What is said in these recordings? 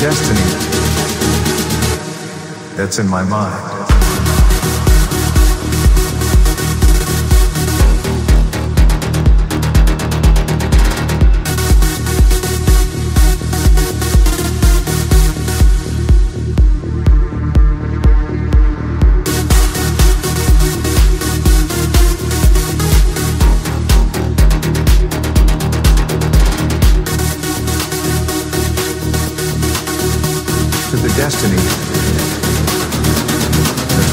destiny that's in my mind.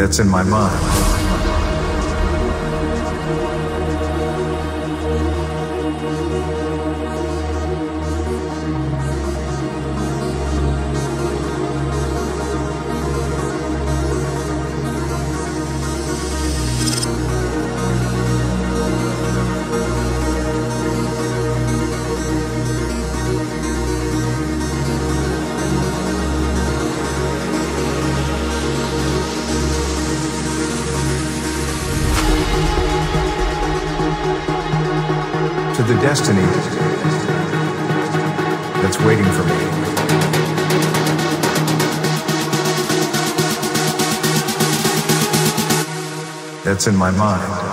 That's in my mind. The destiny that's waiting for me. That's in my mind.